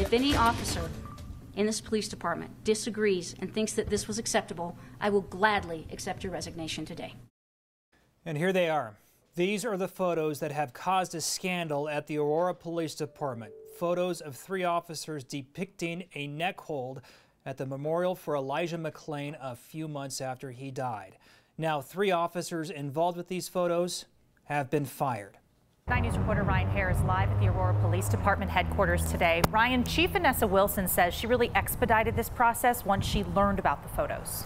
If any officer in this police department disagrees and thinks that this was acceptable, I will gladly accept your resignation today. And here they are. These are the photos that have caused a scandal at the Aurora Police Department. Photos of three officers depicting a neck hold at the memorial for Elijah McClain a few months after he died. Now, three officers involved with these photos have been fired. 9 News reporter Ryan Haarer is live at the Aurora Police Department headquarters today. Ryan, Chief Vanessa Wilson says she really expedited this process once she learned about the photos.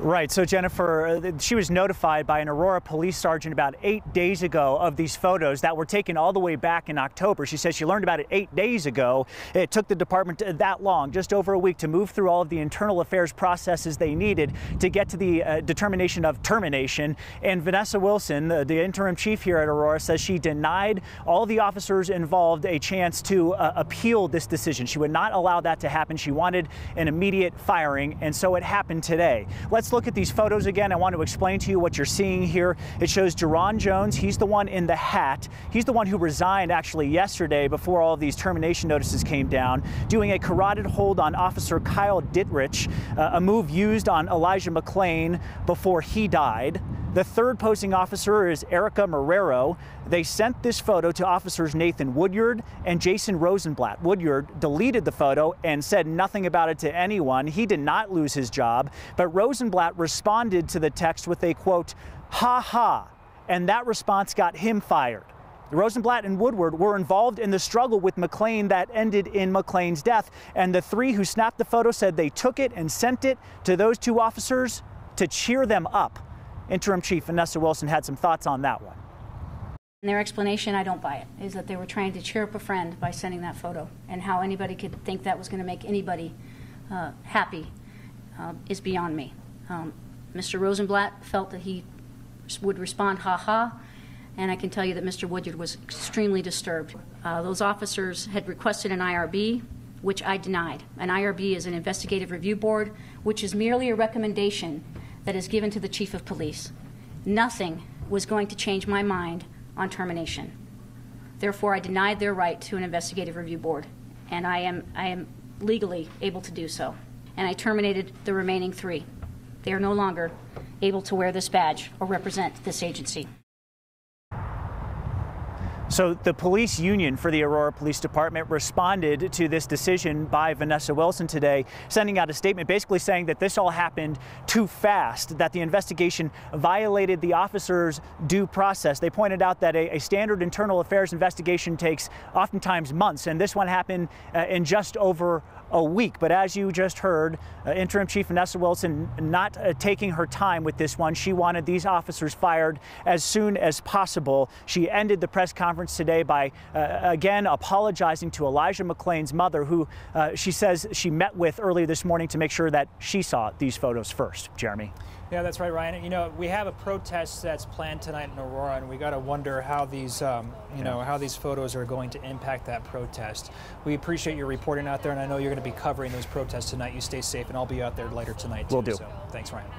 Right. So, Jennifer, uh, she was notified by an Aurora police sergeant about eight days ago of these photos that were taken all the way back in October. She says she learned about it eight days ago. It took the department that long, just over a week, to move through all of the internal affairs processes they needed to get to the uh, determination of termination. And Vanessa Wilson, the, the, interim chief here at Aurora, says she denied all the officers involved a chance to uh, appeal this decision. She would not allow that to happen. She wanted an immediate firing, and so it happened today. Let's Let's look at these photos again. I want to explain to you what you're seeing here. It shows Jaron Jones. He's the one in the hat. He's the one who resigned actually yesterday before all of these termination notices came down, doing a carotid hold on Officer Kyle Dittrich, uh, a move used on Elijah McClain before he died. The third posting officer is Erica Marrero. They sent this photo to officers Nathan Woodyard and Jason Rosenblatt. Woodyard deleted the photo and said nothing about it to anyone. He did not lose his job, but Rosenblatt responded to the text with a quote, ha ha, and that response got him fired. Rosenblatt and Woodyard were involved in the struggle with McClain that ended in McClain's death, and the three who snapped the photo said they took it and sent it to those two officers to cheer them up. Interim Chief Vanessa Wilson had some thoughts on that one. Their explanation, I don't buy it, is that they were trying to cheer up a friend by sending that photo, and how anybody could think that was going to make anybody uh, happy uh, is beyond me. Um, Mr. Rosenblatt felt that he would respond, ha ha, and I can tell you that Mr. Woodyard was extremely disturbed. Uh, those officers had requested an IRB, which I denied. An IRB is an investigative review board, which is merely a recommendation that is given to the chief of police. Nothing was going to change my mind on termination. Therefore, I denied their right to an investigative review board, and I am, I am legally able to do so. And I terminated the remaining three. They are no longer able to wear this badge or represent this agency. So the police union for the Aurora Police Department responded to this decision by Vanessa Wilson today, sending out a statement basically saying that this all happened too fast, that the investigation violated the officers' due process. They pointed out that a, a standard internal affairs investigation takes oftentimes months, and this one happened uh, in just over a week. But as you just heard, uh, Interim Chief Vanessa Wilson not uh, taking her time with this one. She wanted these officers fired as soon as possible. She ended the press conference today by uh, again apologizing to Elijah McClain's mother, who uh, she says she met with earlier this morning to make sure that she saw these photos first. Jeremy. Yeah, that's right, Ryan. You know, we have a protest that's planned tonight in Aurora, and we got to wonder how these, um, you know, how these photos are going to impact that protest. We appreciate your reporting out there, and I know you're going to be covering those protests tonight. You stay safe, and I'll be out there later tonight. Too, Will do. So, thanks, Ryan.